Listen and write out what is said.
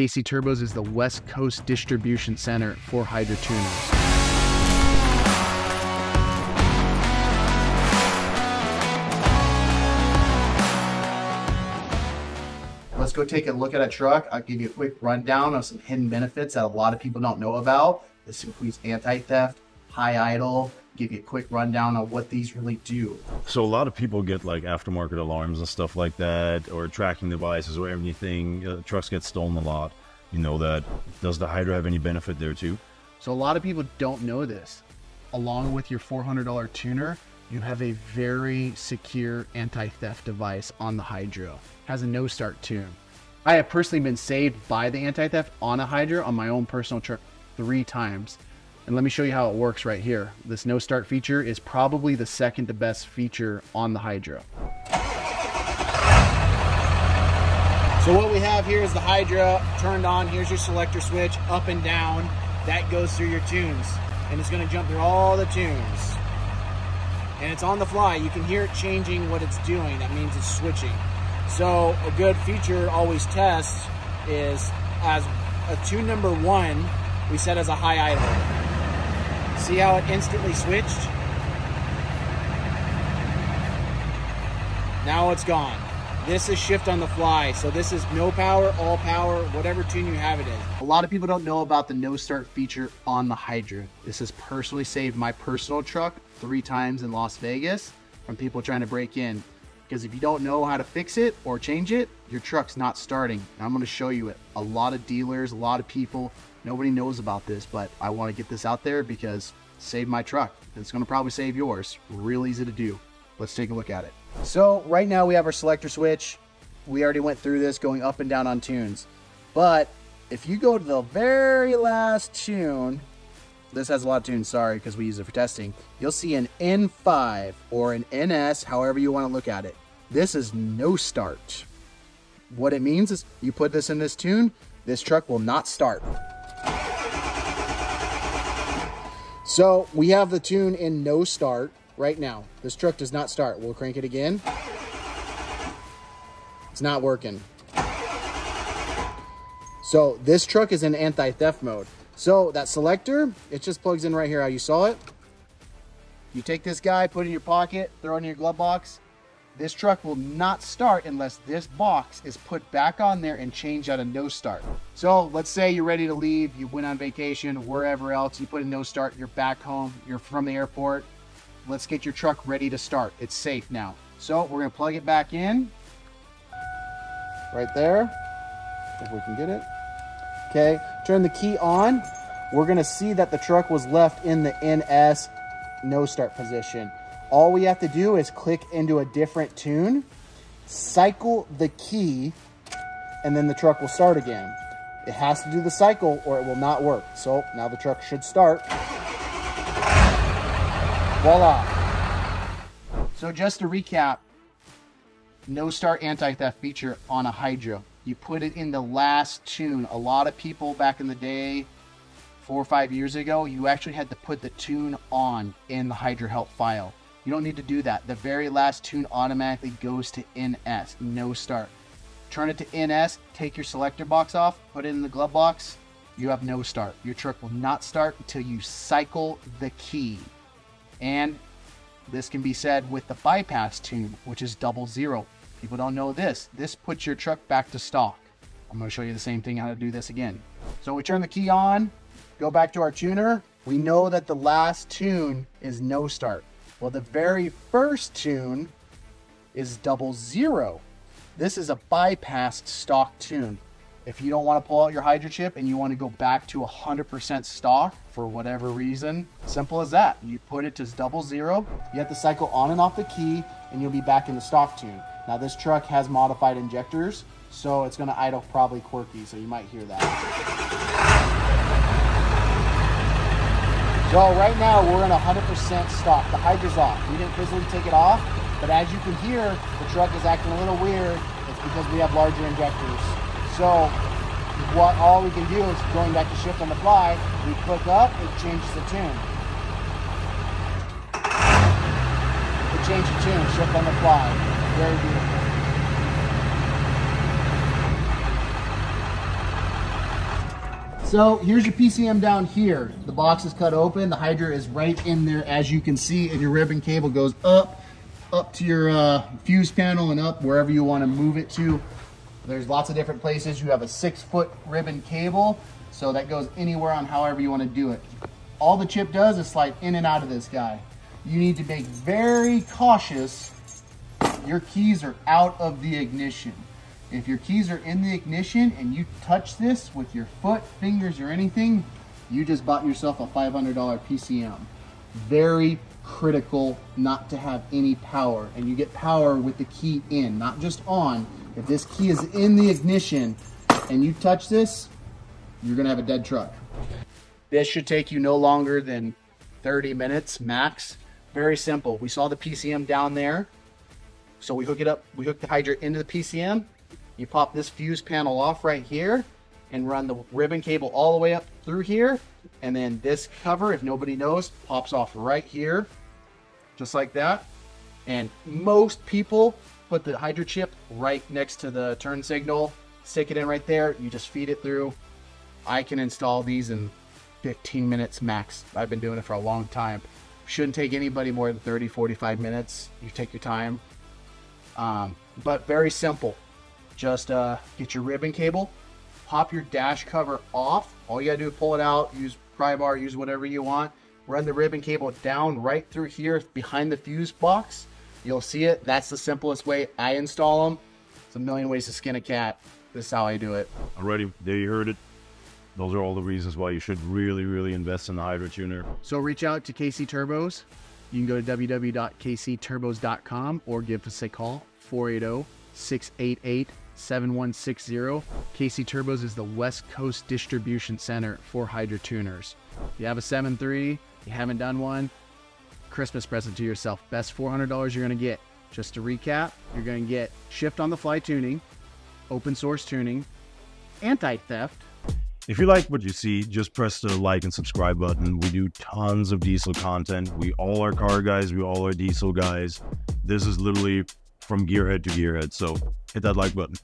KC Turbos is the West Coast distribution center for Hydra tuners. Let's go take a look at a truck. I'll give you a quick rundown of some hidden benefits that a lot of people don't know about. This includes anti-theft, high idle, give you a quick rundown on what these really do. So a lot of people get like aftermarket alarms and stuff like that, or tracking devices or anything. Uh, trucks get stolen a lot. You know that. Does the Hydra have any benefit there too? So a lot of people don't know this. Along with your $400 tuner, you have a very secure anti-theft device on the Hydra. It has a no start tune. I have personally been saved by the anti-theft on a Hydra on my own personal truck three times. And let me show you how it works right here. This no start feature is probably the second to best feature on the Hydra. So what we have here is the Hydra turned on. Here's your selector switch up and down. That goes through your tunes. And it's gonna jump through all the tunes. And it's on the fly. You can hear it changing what it's doing. That means it's switching. So a good feature always test is as a tune number one, we set as a high idle. See how it instantly switched? Now it's gone. This is shift on the fly. So this is no power, all power, whatever tune you have it in. A lot of people don't know about the no start feature on the Hydra. This has personally saved my personal truck three times in Las Vegas from people trying to break in. Because if you don't know how to fix it or change it, your truck's not starting. And I'm gonna show you it. A lot of dealers, a lot of people, nobody knows about this, but I wanna get this out there because save my truck. It's gonna probably save yours. Real easy to do. Let's take a look at it. So right now we have our selector switch. We already went through this going up and down on tunes. But if you go to the very last tune, this has a lot of tunes, sorry, because we use it for testing. You'll see an N5 or an NS, however you want to look at it. This is no start. What it means is you put this in this tune, this truck will not start. So we have the tune in no start right now. This truck does not start. We'll crank it again. It's not working. So this truck is in anti-theft mode. So that selector, it just plugs in right here how you saw it. You take this guy, put it in your pocket, throw it in your glove box. This truck will not start unless this box is put back on there and changed out a no start. So let's say you're ready to leave, you went on vacation, wherever else, you put a no start, you're back home, you're from the airport, Let's get your truck ready to start. It's safe now. So we're gonna plug it back in. Right there, if we can get it. Okay, turn the key on. We're gonna see that the truck was left in the NS no start position. All we have to do is click into a different tune, cycle the key, and then the truck will start again. It has to do the cycle or it will not work. So now the truck should start. Voila. So just to recap, no start anti-theft feature on a Hydra. You put it in the last tune. A lot of people back in the day, four or five years ago, you actually had to put the tune on in the Hydra help file. You don't need to do that. The very last tune automatically goes to NS, no start. Turn it to NS, take your selector box off, put it in the glove box, you have no start. Your truck will not start until you cycle the key. And this can be said with the bypass tune, which is double zero. People don't know this. This puts your truck back to stock. I'm to show you the same thing how to do this again. So we turn the key on, go back to our tuner. We know that the last tune is no start. Well, the very first tune is double zero. This is a bypassed stock tune. If you don't want to pull out your Hydra chip and you want to go back to 100% stock for whatever reason, simple as that. You put it to double zero, you have to cycle on and off the key, and you'll be back in the stock tune. Now this truck has modified injectors, so it's going to idle probably quirky, so you might hear that. So right now we're in 100% stock. The Hydra's off. We didn't physically take it off, but as you can hear, the truck is acting a little weird. It's because we have larger injectors. So what all we can do is going back to shift on the fly, we click up, it changes the tune. It changes the tune, shift on the fly. Very beautiful. So here's your PCM down here. The box is cut open. The Hydra is right in there as you can see and your ribbon cable goes up, up to your uh, fuse panel and up wherever you want to move it to. There's lots of different places. You have a six foot ribbon cable. So that goes anywhere on however you want to do it. All the chip does is slide in and out of this guy. You need to be very cautious. Your keys are out of the ignition. If your keys are in the ignition and you touch this with your foot, fingers, or anything, you just bought yourself a $500 PCM. Very critical not to have any power. And you get power with the key in, not just on. If this key is in the ignition and you touch this, you're gonna have a dead truck. This should take you no longer than 30 minutes max. Very simple. We saw the PCM down there. So we hook it up, we hook the Hydra into the PCM, you pop this fuse panel off right here and run the ribbon cable all the way up through here. And then this cover, if nobody knows, pops off right here, just like that. And most people put the Hydra chip right next to the turn signal, stick it in right there. You just feed it through. I can install these in 15 minutes max. I've been doing it for a long time. Shouldn't take anybody more than 30, 45 minutes. You take your time. Um, but very simple. Just uh, get your ribbon cable, pop your dash cover off. All you gotta do is pull it out, use pry bar, use whatever you want. Run the ribbon cable down right through here behind the fuse box. You'll see it. That's the simplest way I install them. It's a million ways to skin a cat. This is how I do it. Alrighty, there you heard it. Those are all the reasons why you should really, really invest in the Hydra tuner. So reach out to KC Turbos. You can go to www.kcturbos.com or give us a call 480 688 7160. KC Turbos is the West Coast distribution center for Hydra tuners. If you have a 7.3, you haven't done one, Christmas present to yourself. Best $400 you're going to get. Just to recap, you're going to get shift on the fly tuning, open source tuning, anti theft. If you like what you see, just press the like and subscribe button. We do tons of diesel content. We all are car guys, we all are diesel guys. This is literally from gearhead to gearhead. So hit that like button.